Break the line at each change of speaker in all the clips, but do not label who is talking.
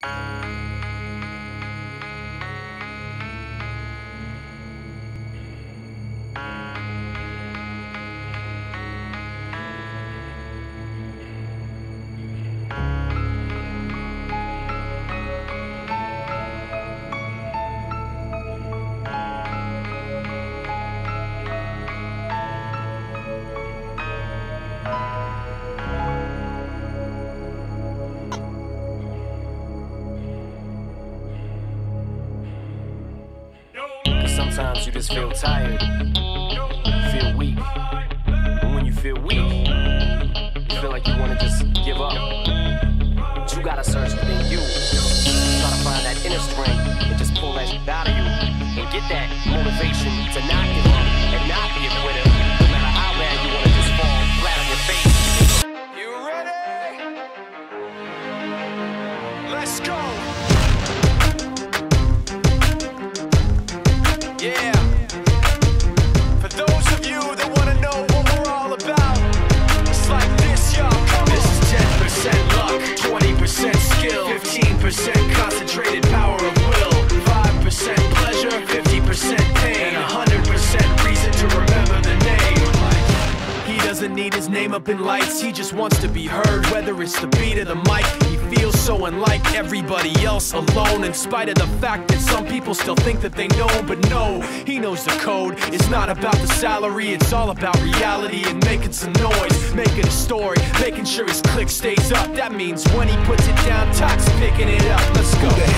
Cause sometimes you just feel tired, feel weak. And when you feel weak, you feel like you wanna just give up. But you gotta search within you. Try to find that inner strength and just pull that shit out of you. And get that motivation to not give up
name up in lights, he just wants to be heard, whether it's the beat or the mic. He feels so unlike everybody else alone, in spite of the fact that some people still think that they know, but no, he knows the code. It's not about the salary, it's all about reality and making some noise, making a story, making sure his click stays up. That means when he puts it down, Tak's picking it up. Let's go.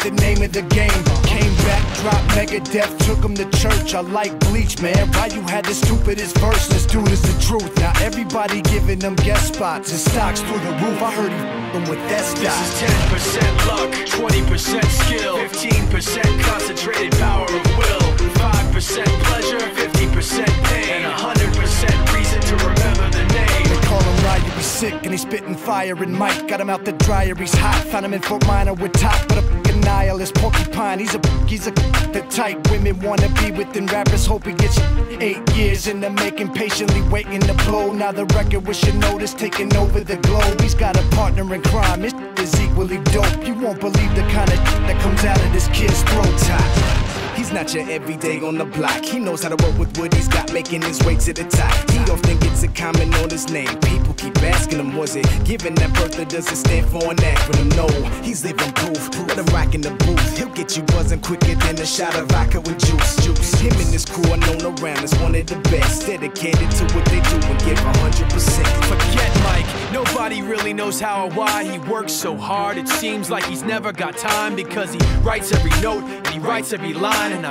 name of the game. Came back, dropped Megadeth, took him to church. I like Bleach, man. Why you had the stupidest verse, this dude is the truth. Now everybody giving them guest spots, his stocks through the roof. I heard he f***ing with that
This is 10% luck, 20% skill, 15% concentrated power of will, 5% pleasure, 50% pain, and 100% reason to remember the name.
They call him Ryu, he's sick and he's spitting fire and Mike got him out the dryer, he's hot. Found him in Fort Minor with Tak, but a nihilist porcupine. He's a he's a the type women wanna be within rappers. Hope he gets eight years in the making, patiently waiting to blow. Now the record with notice taking over the globe. He's got a partner in crime, his is equally dope. You won't believe the kind of that comes out of this kid's throat. Not your everyday on the block. He knows how to work with what he's got, making his way to the top. He often gets a comment on his name. People keep asking him, was it given that birth or does it stand for an acronym? No, he's living proof. Let him rock in the booth. He'll get you buzzing quicker than a shot of vodka with juice. Juice. Him and his crew are known around as one of the best. Dedicated to what they do and give 100%.
Forget Mike, nobody really knows how or why he works so hard. It seems like he's never got time because he writes every note and he writes every line. And